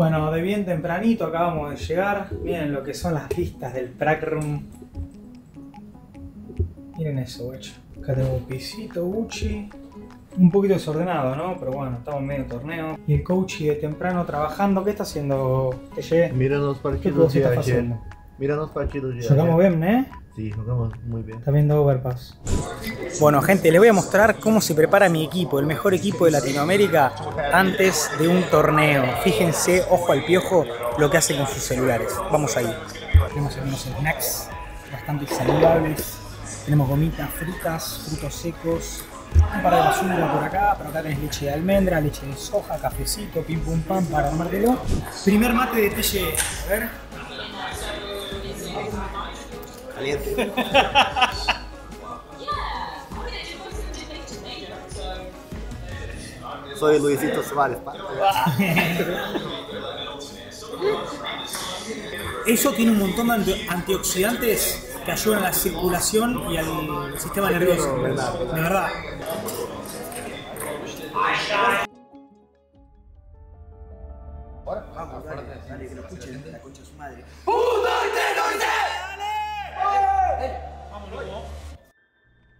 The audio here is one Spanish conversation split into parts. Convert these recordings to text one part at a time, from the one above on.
Bueno, de bien tempranito acabamos de llegar. Miren lo que son las vistas del Prac Room. Miren eso, guacho. Acá tengo un pisito, Gucci. Un poquito desordenado, ¿no? Pero bueno, estamos en medio torneo. Y el coach de temprano trabajando. ¿Qué está haciendo? ¿Te Mira los ¿Qué partidos de está ayer. haciendo? Mira los partidos de Jugamos bien, ¿eh? Sí, jugamos muy bien. Está viendo Overpass. Bueno, gente, les voy a mostrar cómo se prepara mi equipo, el mejor equipo de Latinoamérica, antes de un torneo. Fíjense, ojo al piojo, lo que hace con sus celulares. Vamos ahí. Tenemos algunos snacks bastante saludables. Tenemos gomitas fritas, frutos secos, un par de basura por acá, pero acá tenés leche de almendra, leche de soja, cafecito, pim pum pam para armártelo. Primer mate de Telle, a ver. Soy Luisito Suárez. pa. Eso tiene un montón de anti- antioxidantes que ayudan a la circulación y al sistema nervioso. De verdad.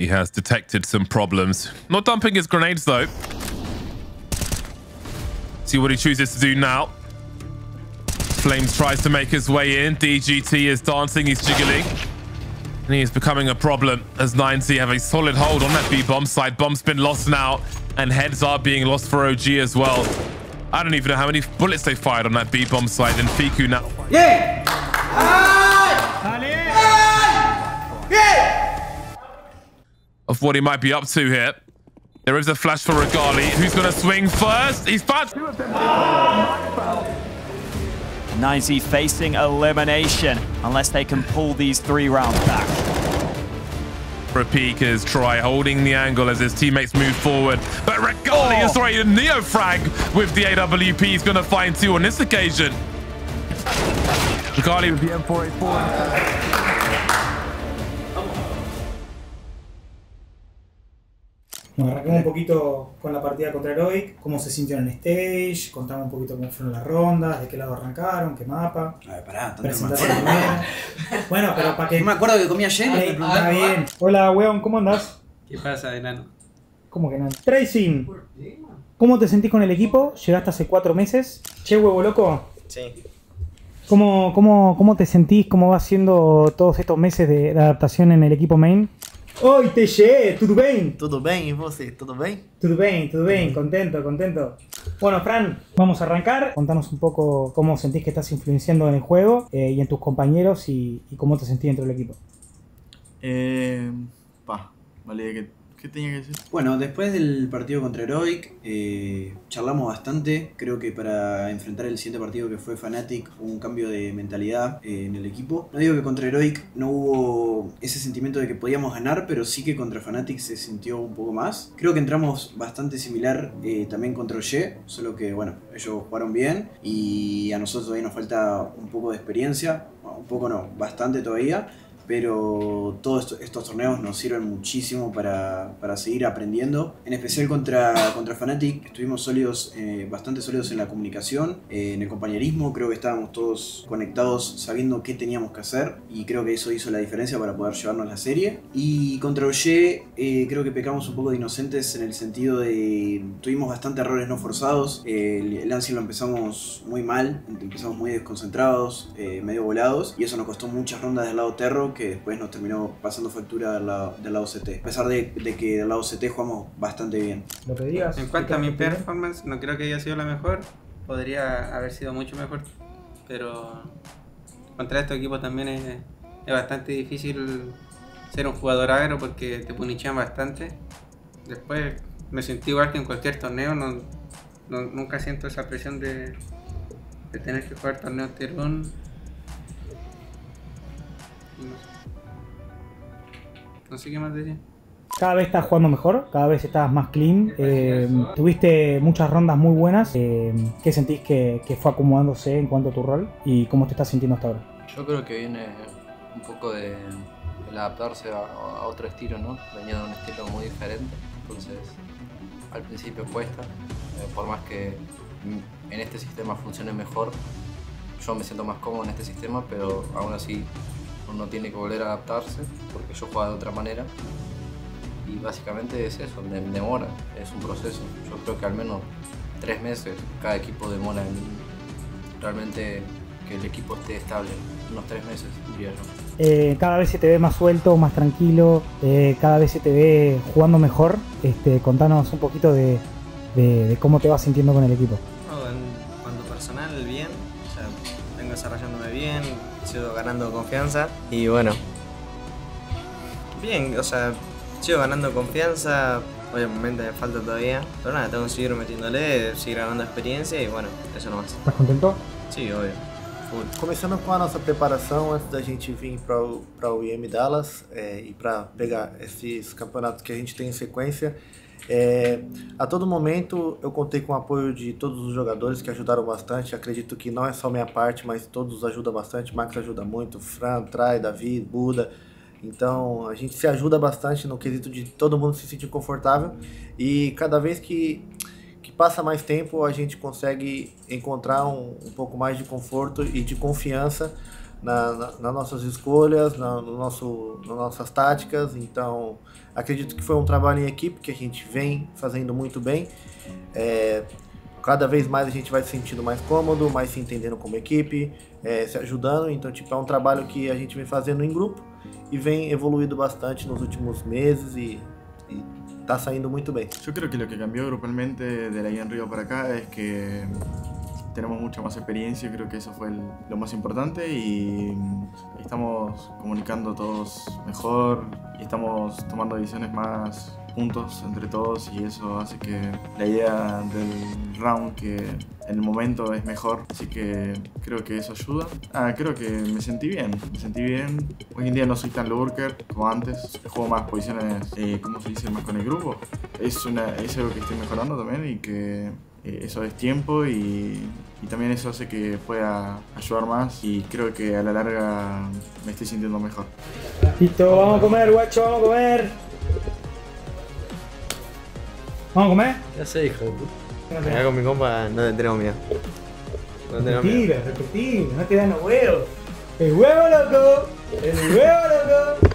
He has detected some problems. Not dumping his grenades though. See what he chooses to do now. Flames tries to make his way in. DGT is dancing, he's jiggling. And he is becoming a problem as 9C have a solid hold on that B-bomb side. Bomb's been lost now, and heads are being lost for OG as well. I don't even know how many bullets they fired on that B-bomb side, and Fiku now of what he might be up to here. There is a flash for Regali. Who's going to swing first? He's found two of them. 9Z facing elimination unless they can pull these three rounds back. For a peek as Troy holding the angle as his teammates move forward. But Regali is oh. sorry, Neo frag with the AWP. He's going to find two on this occasion. Regali with the M4A4. Bueno, arrancamos un poquito con la partida contra Heroic, cómo se sintieron en stage, contamos un poquito cómo fueron las rondas, de qué lado arrancaron, qué mapa, A ver, pará. Bueno, pero para que... No me acuerdo que comía Jenny. Ahí, está bien. Hola, weón, ¿cómo andás? ¿Qué pasa, enano? ¿Cómo que no? Tracing, ¿cómo te sentís con el equipo? Llegaste hace cuatro meses. Che, huevo loco, Sí. ¿cómo, cómo, cómo te sentís? ¿Cómo va siendo todos estos meses de, de adaptación en el equipo main? Oi, TG, ¿tudo bem? Tudo bem? E você? Tudo bem? Tudo bem, tudo bem, contento, contento. Bueno, Fran, vamos a arrancar. Contanos un poco cómo sentís que estás influenciando en el juego eh, y en tus compañeros y, y cómo te sentís dentro del equipo. Eh, pa, vale, ¿qué, qué que decir? Bueno, después del partido contra Heroic, eh, charlamos bastante. Creo que para enfrentar el siguiente partido que fue Fnatic hubo un cambio de mentalidad eh, en el equipo. No digo que contra Heroic no hubo ese sentimiento de que podíamos ganar, pero sí que contra Fnatic se sintió un poco más. Creo que entramos bastante similar eh, también contra Oye, solo que bueno, ellos jugaron bien y a nosotros todavía nos falta un poco de experiencia. Un poco no, bastante todavía. Pero todos esto- estos torneos nos sirven muchísimo para, para seguir aprendiendo. En especial contra, contra Fnatic estuvimos sólidos, eh, bastante sólidos en la comunicación, eh, en el compañerismo, creo que estábamos todos conectados sabiendo qué teníamos que hacer y creo que eso hizo la diferencia para poder llevarnos la serie. Y contra Oye eh, creo que pecamos un poco de inocentes en el sentido de tuvimos bastante errores no forzados, eh, el, el lo empezamos muy mal, empezamos muy desconcentrados, eh, medio volados y eso nos costó muchas rondas del lado Terro que después nos terminó pasando factura del lado, del lado CT. A pesar de, de que del lado CT jugamos bastante bien. Lo que digas. En cuanto a mi performance, no creo que haya sido la mejor. Podría haber sido mucho mejor. Pero contra este equipo también es, es bastante difícil ser un jugador agro porque te punichan bastante. Después me sentí igual que en cualquier torneo. No, no- nunca siento esa presión de, de tener que jugar torneos tier 1. No, sé. no sé qué más decir. Cada vez estás jugando mejor, cada vez estás más clean. eh, tuviste muchas rondas muy buenas. eh, ¿Qué sentís que, que fue acomodándose en cuanto a tu rol? ¿Y cómo te estás sintiendo hasta ahora? Yo creo que viene un poco de el adaptarse a, otro estilo, ¿no? Venía de un estilo muy diferente, entonces al principio cuesta, eh, por más que en este sistema funcione mejor. Yo me siento más cómodo en este sistema, pero aún así uno tiene que volver a adaptarse porque yo juego de otra manera. Y básicamente es eso, de- demora, es un proceso. Yo creo que al menos tres meses cada equipo demora en realmente que el equipo esté estable. Unos tres meses, diría yo. Eh, cada vez se te ve más suelto, más tranquilo, eh, cada vez se te ve jugando mejor. Este, contanos un poquito de, de- de cómo te vas sintiendo con el equipo. No, en cuanto personal, bien. O sea, vengo desarrollándome bien, sigo ganando confianza. Y bueno, bien, o sea, sigo ganando confianza. Obviamente me falta todavía. Pero nada, tengo que seguir metiéndole, seguir ganando experiencia y bueno, eso nomás. ¿Estás contento? Sí, obvio. Começando com a nossa preparação antes da gente vir para o IM Dallas é, e para pegar esses campeonatos que a gente tem em sequência. é, a todo momento eu contei com o apoio de todos os jogadores que ajudaram bastante. Acredito que não é só minha parte, mas todos ajudam bastante. Max ajuda muito, Fran, Trai, Davi, Buda. Então a gente se ajuda bastante no quesito de todo mundo se sentir confortável e cada vez que que passa mais tempo a gente consegue encontrar um, um pouco mais de conforto e de confiança na, na- nas nossas escolhas, na, no nosso, nas nossas táticas. Então, acredito que foi um trabalho em equipe que a gente vem fazendo muito bem. É, cada vez mais a gente vai se sentindo mais cômodo, mais se entendendo como equipe, é, se ajudando. Então, tipo, é um trabalho que a gente vem fazendo em grupo e vem evoluindo bastante nos últimos meses e, e tá saindo muito bem. Yo creo que lo que cambió grupalmente de la guía en Río para acá es que tenemos mucha más experiencia, creo que eso fue lo más importante y estamos comunicando todos mejor y estamos tomando decisiones más juntos entre todos y eso hace que la idea del round que en el momento es mejor, así que creo que eso ayuda. Ah, creo que me sentí bien, me sentí bien. Hoy en día no soy tan lurker como antes, juego más posiciones, eh, ¿cómo se dice? Más con el grupo. Es, una, es algo que estoy mejorando también y que eh, eso es tiempo y, y también eso hace que pueda ayudar más y creo que a la larga me estoy sintiendo mejor. Listo, vamos a comer, guacho, vamos a comer. ¿Vamos a comer? Ya sé, hijo de puta. Acá con mi compa no le tenemos miedo. No tenemos miedo. Repetilo, no te dan los huevos. El huevo loco, el huevo loco.